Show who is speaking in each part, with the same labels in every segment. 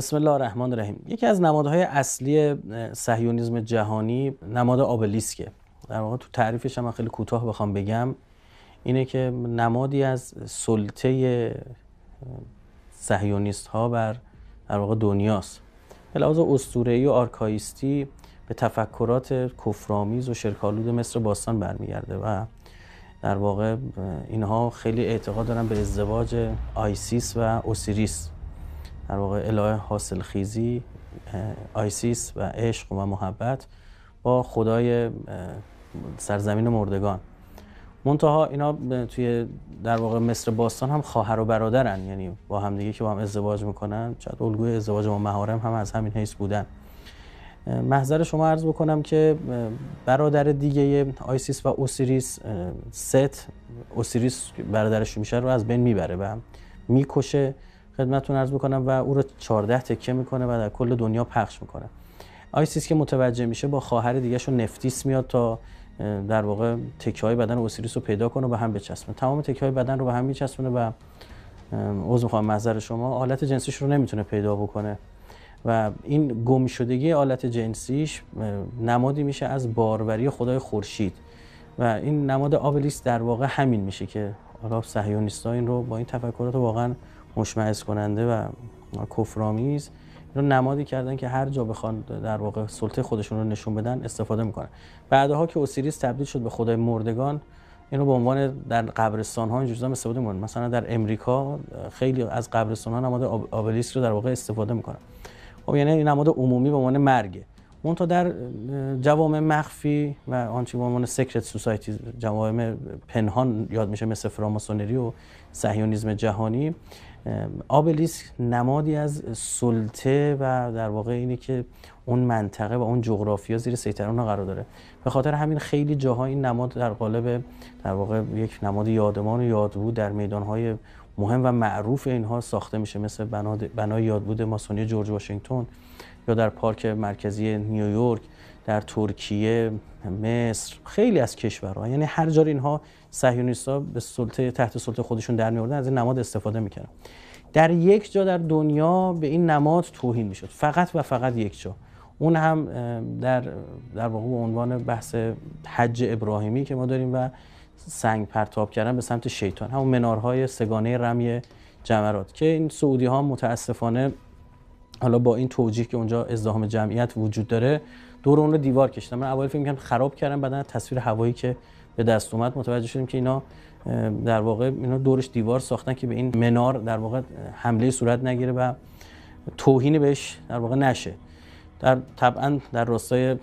Speaker 1: بسم الله الرحمن الرحیم. یکی از نمادهای اصلی صهیونیسم جهانی نماد آبلیسکه. در واقع تو تعریفش هم خیلی کوتاه بخوام بگم اینه که نمادی از سلطه صهیونیست ها بر در واقع دنیاست. به لحاظ اسطوره‌ای و آرکایستی به تفکرات کفرآمیز و شرک‌آلود مصر باستان برمیگرده و در واقع اینها خیلی اعتقاد دارن به ازدواج آیسیس و اوسیریس. در واقع الهه حاصل خیزی آیسیس و عشق و محبت با خدای سرزمین مردگان. منتها اینا توی در واقع مصر باستان هم خواهر و برادرن یعنی با همدیگه که با هم ازدواج می‌کنن شاید الگوی ازدواج با محارم هم از همین حیث بودن. محضر شما عرض بکنم که برادر دیگه آیسیس و اوسیریس ست اوسیریس برادرش میشه رو از بین می‌بره و می‌کشه. خدمتتون عرض بکنم و او رو 14 تکه می‌کنه و در کل دنیا پخش می‌کنه. آیسیس که متوجه میشه با خواهر دیگه نفتیس میاد تا در واقع تکه های بدن اوسیریس رو پیدا کنه و به هم بچسبونه. تمام تکه های بدن رو به هم میچسبونه و عذر می‌خوام محضر شما آلت جنسیش رو نمی‌تونه پیدا بکنه. و این گم شدگی آلت جنسیش نمادی میشه از باروری خدای خورشید. و این نماد آبلیس در واقع همین میشه که حالا صهیونیست‌ها این رو با این تفکرات واقعا مشمئز کننده و کفرآمیز رو نمادی کردن که هر جا بخوان در واقع سلطه خودشون رو نشون بدن استفاده می‌کنن. بعدها که اوسیریس تبدیل شد به خدای مردگان اینو به عنوان در قبرستان ها اینجوری استفاده می‌کنن. مثلا در امریکا خیلی از قبرستان ها نماد آبلیسک رو در واقع استفاده می‌کنن. خب یعنی این نماد عمومی به عنوان مرگه. منتها در جوامع مخفی و آنچه به عنوان secret society جوامع پنهان یاد میشه مثل فراماسونری و صهیونیسم جهانی آبلیس نمادی از سلطه و در واقع اینه که اون منطقه و اون جغرافیا زیر سیطره اونها قرار داره. به خاطر همین خیلی جاها این نماد در قالب در واقع یک نماد یادمان و یادبود در میدانهای مهم و معروف اینها ساخته میشه مثل بنای یادبود ماسونی جورج واشنگتن یا در پارک مرکزی نیویورک در ترکیه مصر خیلی از کشورها. یعنی هر جا اینها صهیونیست‌ها به سلطه تحت سلطه خودشون در میوردن از این نماد استفاده می‌کردن. در یک جا در دنیا به این نماد توهین می‌شد. فقط و فقط یک جا. اون هم در در واقع عنوان بحث حج ابراهیمی که ما داریم و سنگ پرتاب کردن به سمت شیطان. همون منارهای سگانه رمی جمرات که این سعودی ها متاسفانه حالا با این توجیه که اونجا ازدحام جمعیت وجود داره دور اون رو دیوار کشیدن. من اول فکر می‌کردم خراب کردن بعدن تصویر هوایی که به دست اومد متوجه شدیم که اینا در واقع اینا دورش دیوار ساختن که به این منار در واقع حمله صورت نگیره و توهینی بهش در واقع نشه. در طبعا در راستای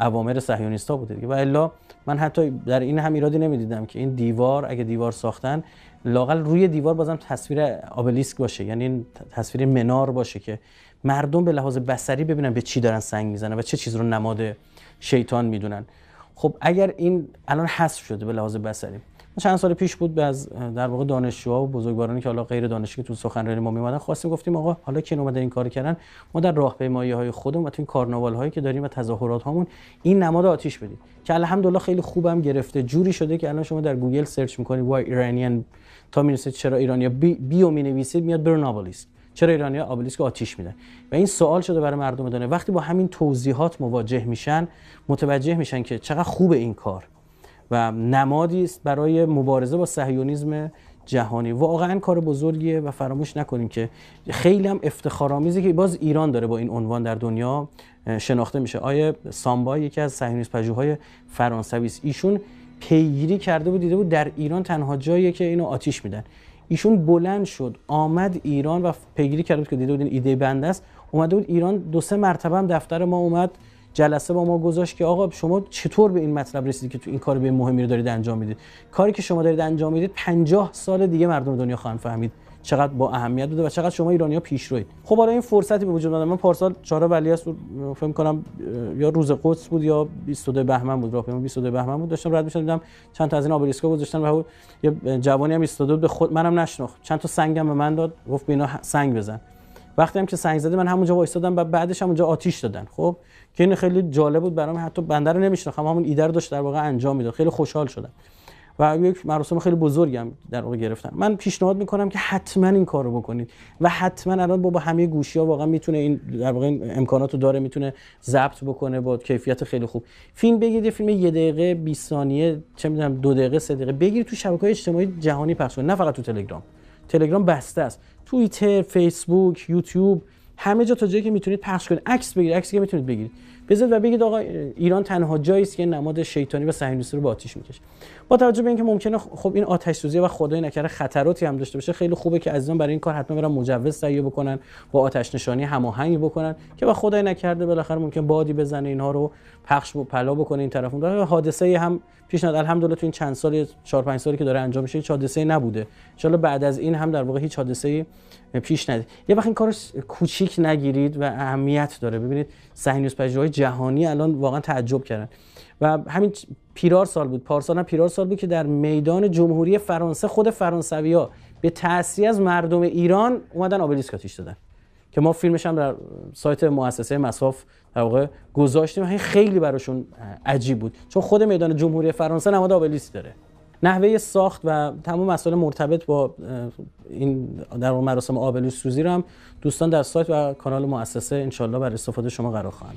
Speaker 1: اوامر صهیونیستا بوده دیگه. و الا من حتی در این هم ایرادی نمی‌دیدم که این دیوار اگه دیوار ساختن لاقل روی دیوار بازم تصویر آبلیسک باشه. یعنی تصویر منار باشه که مردم به لحاظ بصری ببینن به چی دارن سنگ می‌زنن و چه چیز رو نماد شیطان می‌دونن. خب اگر این الان حذف شده به لحاظ بصری چند سال پیش بود از در واقع دانشجوها و بزرگوارانی که حالا غیر دانشجو که تو سخنرانی ما میومدن خواستیم گفتیم آقا حالا که اومده این کار کردن؟ ما در راهپیمایی های خودمون و تو این کارناوال هایی که داریم و تظاهرات هامون این نماد آتیش بدید که الحمدلله خیلی خوبم گرفته. جوری شده که الان شما در گوگل سرچ می‌کنید وای ایرانیان تا می‌رسید چرا ایرانیا بی بیو می‌نویسید میاد برنابلیست چرا ایرانیا آبلیسک آتیش میدن؟ و این سوال شده برای مردم دنیا. وقتی با همین توضیحات مواجه میشن متوجه میشن که چقدر خوب این کار. و نمادی است برای مبارزه با صهیونیسم جهانی. واقعا کار بزرگیه و فراموش نکنیم که خیلی هم افتخارآمیزه که باز ایران داره با این عنوان در دنیا شناخته میشه. آیه سامبا یکی از صهیونیست پژوهای فرانسوی است. ایشون پیگیری کرده بود دیده بود در ایران تنها جاییه که اینو آتیش میدن. ایشون بلند شد آمد ایران و پیگیری کرد که دیده بود این ایده بنده است. اومده بود ایران دو سه مرتبه هم دفتر ما اومد. جلسه با ما گذاشت که آقا شما چطور به این مطلب رسیدید که تو این کار به مهمی رو دارید انجام می‌دید؟ کاری که شما دارید انجام می‌دید 50 سال دیگه مردم دنیا خواهند فهمید چقدر با اهمیت بوده و چقدر شما ایرانیا پیشروید خب حالا این فرصتی به وجود اومد من پارسال چهار ولی است فکر کنم یا روز قدس بود یا 22 بهمن بود. راهپیما 22 بهمن بود. داشتم رد می‌شدم. چند تا از این آبلیسکا گذاشتن و یه جوانی هم ایستاده به خود منم نشناخت. چند تا سنگم به من داد. گفت به اینا سنگ بزن. وقتی هم که سنگ زده من همونجا وایسادم و بعدش هم اونجا آتیش دادن. خب که این خیلی جالب بود برام حتی بنده رو نمیشناختم همون ایده رو داشت در واقع انجام می‌داد. خیلی خوشحال شدم. و یک مراسم خیلی بزرگی هم در واقع گرفتن. من پیشنهاد می‌کنم که حتما این کارو بکنید و حتما الان با, همه گوشی ها واقعا می‌تونه این در واقع امکاناتو داره می‌تونه ضبط بکنه با کیفیت خیلی خوب. فیلم بگیرید فیلم یه دقیقه 20 ثانیه چه می‌دونم دو دقیقه سه دقیقه. بگیرید تو شبکه‌های اجتماعی جهانی پخش کنید نه فقط تو تلگرام. تلگرام بسته است. توییتر فیسبوک یوتیوب همه جا تا جایی که می‌تونید پخش کنید. عکس بگیرید عکسی که می‌تونید بگیرید. بذارید و بگید آقا ایران تنها جایی است که نماد شیطانی و صهیونیستی رو با آتش می‌کشه. با توجه به اینکه ممکنه خب این آتش سوزی و خدای نکره خطراتی هم داشته باشه خیلی خوبه که عزیزان برای این کار حتما برن مجوز تهیه بکنن با آتش نشانی هماهنگ بکنن که با خدای نکرده بالاخره ممکن بادی بزنه اینها رو پخش و پلا بکنه این طرف اون حادثه هم پیش نیاد. الحمدلله تو این چند سال 4 5 سالی که داره انجام میشه هیچ حادثه نبوده. ان بعد از این هم در واقع هیچ حادثه پیش نیاد. یه وقت این کارو کوچیک نگیرید و اهمیت داره. ببینید صهیونیست پژوهای جهانی الان واقعا تعجب کردن. و همین پیرار سال بود. پارسال هم پیرار سال بود که در میدان جمهوری فرانسه خود فرانسوی ها به تأثیر از مردم ایران اومدن آبلیسک آتیش دادن. که ما فیلمش هم در سایت مؤسسه مساف در واقع گذاشتیم. خیلی براشون عجیب بود. چون خود میدان جمهوری فرانسه نماد آبلیسک داره. نحوه ساخت و تمام مسائل مرتبط با این در مراسم آبلیس سوزی رو هم دوستان در سایت و کانال مؤسسه انشالله بر استفاده شما قرار خواهند